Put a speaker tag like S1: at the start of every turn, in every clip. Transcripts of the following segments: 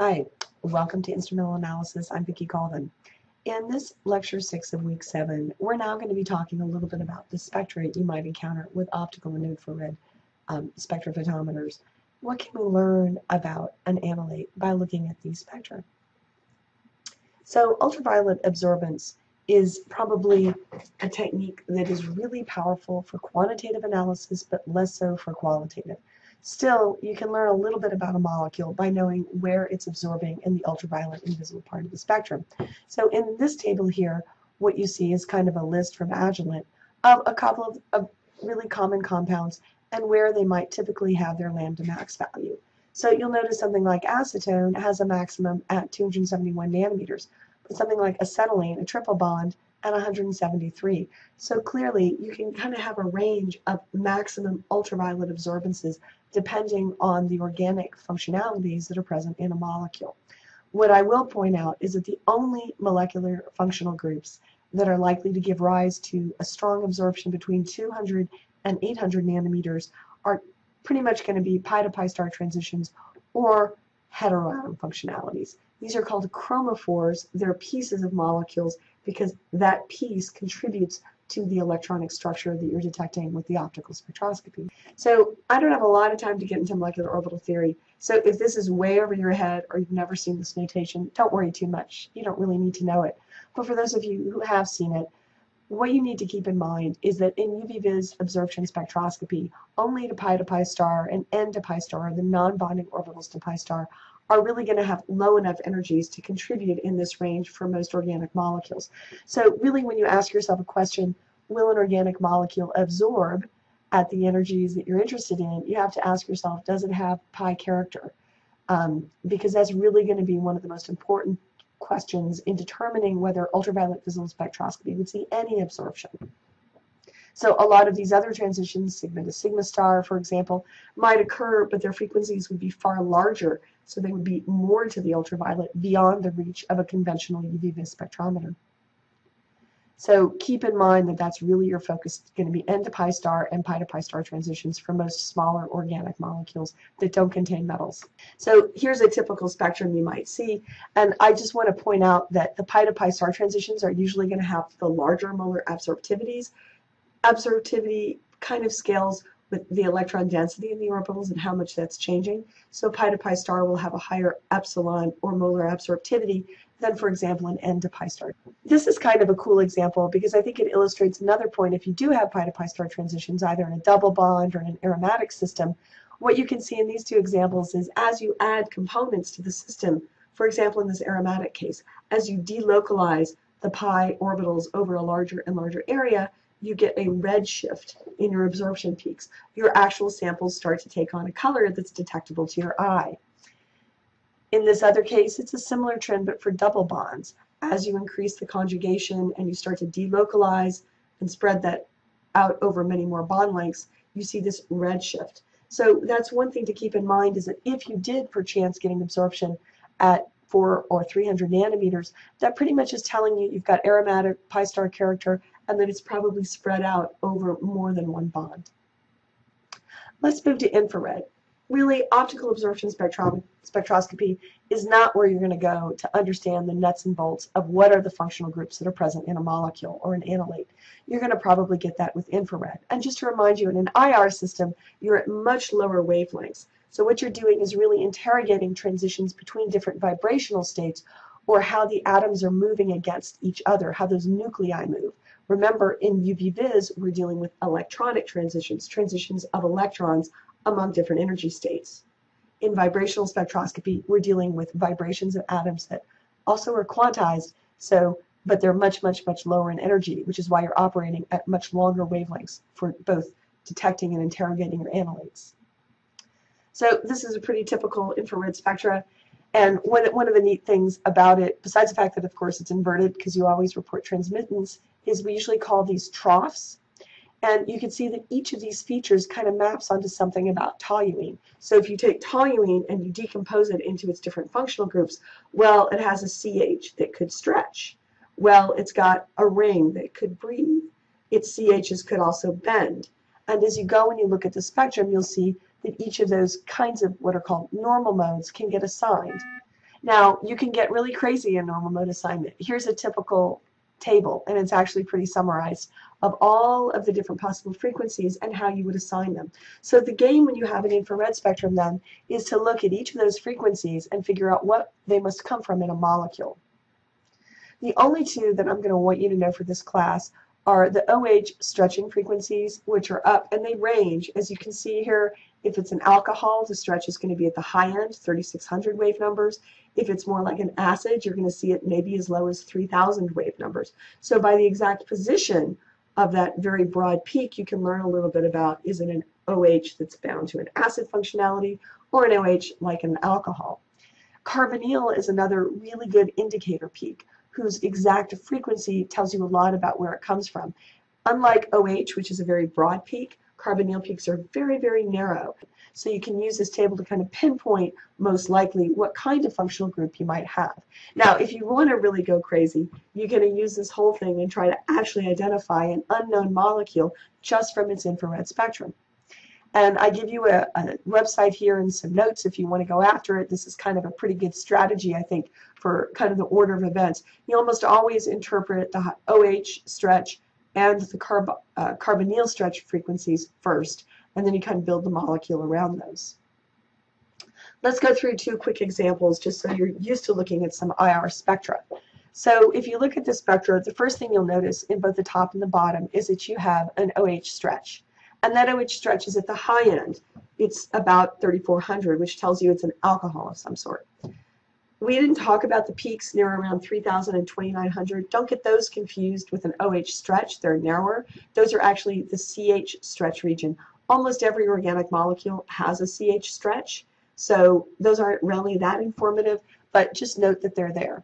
S1: Hi, welcome to Instrumental Analysis. I'm Vicki Colvin. In this lecture six of week seven, we're now going to be talking a little bit about the spectra you might encounter with optical and infrared um, spectrophotometers. What can we learn about an analyte by looking at these spectra? So ultraviolet absorbance is probably a technique that is really powerful for quantitative analysis, but less so for qualitative. Still, you can learn a little bit about a molecule by knowing where it's absorbing in the ultraviolet invisible part of the spectrum. So in this table here, what you see is kind of a list from Agilent of a couple of, of really common compounds and where they might typically have their lambda max value. So you'll notice something like acetone has a maximum at 271 nanometers, but something like acetylene, a triple bond, at 173. So clearly you can kind of have a range of maximum ultraviolet absorbances depending on the organic functionalities that are present in a molecule. What I will point out is that the only molecular functional groups that are likely to give rise to a strong absorption between 200 and 800 nanometers are pretty much going to be pi to pi star transitions or heteroatom functionalities. These are called chromophores. They're pieces of molecules because that piece contributes to the electronic structure that you're detecting with the optical spectroscopy. So I don't have a lot of time to get into molecular orbital theory. So if this is way over your head or you've never seen this notation, don't worry too much. You don't really need to know it. But for those of you who have seen it, what you need to keep in mind is that in UV-Vis absorption spectroscopy, only to pi to pi star and n to pi star, are the non-bonding orbitals to pi star, are really going to have low enough energies to contribute in this range for most organic molecules. So really when you ask yourself a question, will an organic molecule absorb at the energies that you're interested in, you have to ask yourself, does it have pi character? Um, because that's really going to be one of the most important questions in determining whether ultraviolet visible spectroscopy would see any absorption. So a lot of these other transitions, sigma to sigma star, for example, might occur, but their frequencies would be far larger, so they would be more to the ultraviolet beyond the reach of a conventional UV-Vis spectrometer. So keep in mind that that's really your focus going to be N to pi star and pi to pi star transitions for most smaller organic molecules that don't contain metals. So here's a typical spectrum you might see. And I just want to point out that the pi to pi star transitions are usually going to have the larger molar absorptivities. Absorptivity kind of scales with the electron density in the orbitals and how much that's changing. So pi to pi star will have a higher epsilon or molar absorptivity than, for example, an N to pi star. This is kind of a cool example because I think it illustrates another point. If you do have pi to pi star transitions, either in a double bond or in an aromatic system, what you can see in these two examples is as you add components to the system, for example, in this aromatic case, as you delocalize the pi orbitals over a larger and larger area, you get a red shift in your absorption peaks. Your actual samples start to take on a color that's detectable to your eye. In this other case, it's a similar trend, but for double bonds. As you increase the conjugation and you start to delocalize and spread that out over many more bond lengths, you see this red shift. So that's one thing to keep in mind is that if you did perchance get an absorption at 4 or 300 nanometers, that pretty much is telling you you've got aromatic pi star character and that it's probably spread out over more than one bond. Let's move to infrared. Really, optical absorption spectroscopy is not where you're going to go to understand the nuts and bolts of what are the functional groups that are present in a molecule or an analyte. You're going to probably get that with infrared. And just to remind you, in an IR system, you're at much lower wavelengths. So what you're doing is really interrogating transitions between different vibrational states or how the atoms are moving against each other, how those nuclei move. Remember, in UV-Vis, we're dealing with electronic transitions, transitions of electrons among different energy states. In vibrational spectroscopy, we're dealing with vibrations of atoms that also are quantized, so but they're much, much, much lower in energy, which is why you're operating at much longer wavelengths for both detecting and interrogating your analytes. So this is a pretty typical infrared spectra. And one, one of the neat things about it, besides the fact that, of course, it's inverted because you always report transmittance, is we usually call these troughs. And you can see that each of these features kind of maps onto something about toluene. So if you take toluene and you decompose it into its different functional groups, well, it has a CH that could stretch. Well, it's got a ring that could breathe. Its CHs could also bend. And as you go and you look at the spectrum, you'll see that each of those kinds of what are called normal modes can get assigned. Now, you can get really crazy in normal mode assignment. Here's a typical table, and it's actually pretty summarized, of all of the different possible frequencies and how you would assign them. So the game when you have an infrared spectrum then is to look at each of those frequencies and figure out what they must come from in a molecule. The only two that I'm going to want you to know for this class are the OH stretching frequencies, which are up, and they range. As you can see here, if it's an alcohol, the stretch is going to be at the high end, 3600 wave numbers. If it's more like an acid, you're going to see it maybe as low as 3000 wave numbers. So by the exact position of that very broad peak, you can learn a little bit about is it an OH that's bound to an acid functionality or an OH like an alcohol. Carbonyl is another really good indicator peak whose exact frequency tells you a lot about where it comes from. Unlike OH, which is a very broad peak, carbonyl peaks are very, very narrow. So you can use this table to kind of pinpoint most likely what kind of functional group you might have. Now, if you want to really go crazy, you're going to use this whole thing and try to actually identify an unknown molecule just from its infrared spectrum. And I give you a, a, website here and some notes if you want to go after it. This is kind of a pretty good strategy, I think, for kind of the order of events. You almost always interpret the OH stretch and the carb, uh, carbonyl stretch frequencies first, and then you kind of build the molecule around those. Let's go through two quick examples just so you're used to looking at some IR spectra. So if you look at the spectra, the first thing you'll notice in both the top and the bottom is that you have an OH stretch. And that OH stretch is at the high end. It's about 3400, which tells you it's an alcohol of some sort. We didn't talk about the peaks near around 3000 and 2900. Don't get those confused with an OH stretch. They're narrower. Those are actually the CH stretch region. Almost every organic molecule has a CH stretch. So those aren't really that informative, but just note that they're there.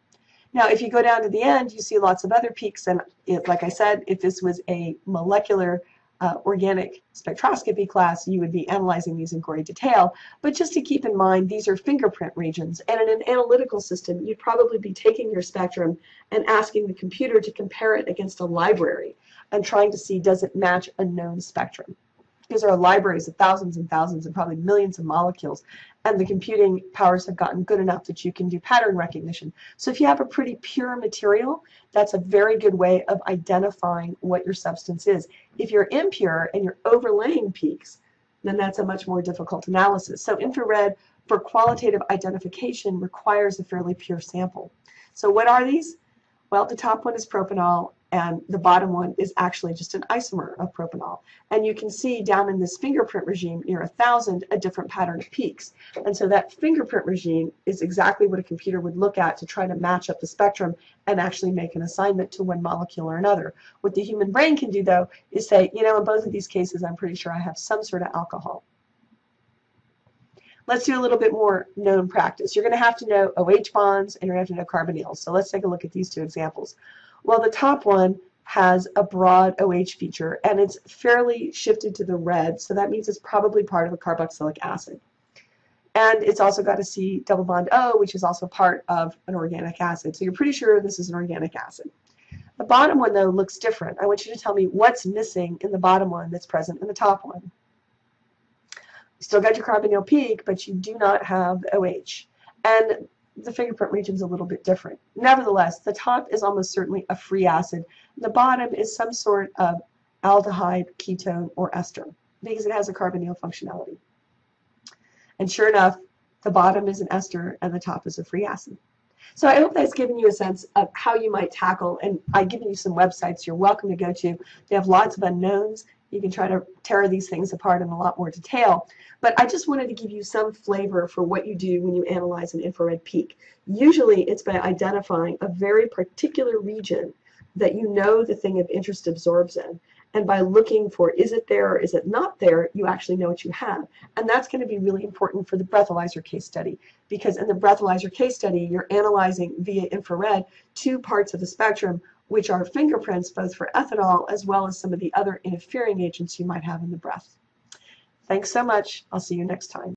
S1: Now, if you go down to the end, you see lots of other peaks. And it, like I said, if this was a molecular uh, organic spectroscopy class, you would be analyzing these in great detail. But just to keep in mind, these are fingerprint regions. And in an analytical system, you'd probably be taking your spectrum and asking the computer to compare it against a library and trying to see does it match a known spectrum because there are libraries of thousands and thousands and probably millions of molecules and the computing powers have gotten good enough that you can do pattern recognition. So if you have a pretty pure material, that's a very good way of identifying what your substance is. If you're impure and you're overlaying peaks, then that's a much more difficult analysis. So infrared for qualitative identification requires a fairly pure sample. So what are these? Well, the top one is propanol and the bottom one is actually just an isomer of propanol. And you can see down in this fingerprint regime near thousand a different pattern of peaks. And so that fingerprint regime is exactly what a computer would look at to try to match up the spectrum and actually make an assignment to one molecule or another. What the human brain can do though is say, you know, in both of these cases I'm pretty sure I have some sort of alcohol. Let's do a little bit more known practice. You're going to have to know OH bonds and you're going to have to know carbonyls. So let's take a look at these two examples. Well, the top one has a broad OH feature and it's fairly shifted to the red, so that means it's probably part of a carboxylic acid. And it's also got a C double bond O, which is also part of an organic acid. So you're pretty sure this is an organic acid. The bottom one, though, looks different. I want you to tell me what's missing in the bottom one that's present in the top one. You still got your carbonyl peak, but you do not have OH. And the fingerprint region is a little bit different. Nevertheless, the top is almost certainly a free acid. The bottom is some sort of aldehyde, ketone, or ester because it has a carbonyl functionality. And sure enough, the bottom is an ester and the top is a free acid. So I hope that's given you a sense of how you might tackle, and I've given you some websites you're welcome to go to. They have lots of unknowns. You can try to tear these things apart in a lot more detail. But I just wanted to give you some flavor for what you do when you analyze an infrared peak. Usually it's by identifying a very particular region that you know the thing of interest absorbs in. And by looking for is it there or is it not there, you actually know what you have. And that's going to be really important for the breathalyzer case study. Because in the breathalyzer case study, you're analyzing via infrared two parts of the spectrum which are fingerprints both for ethanol as well as some of the other interfering agents you might have in the breath. Thanks so much. I'll see you next time.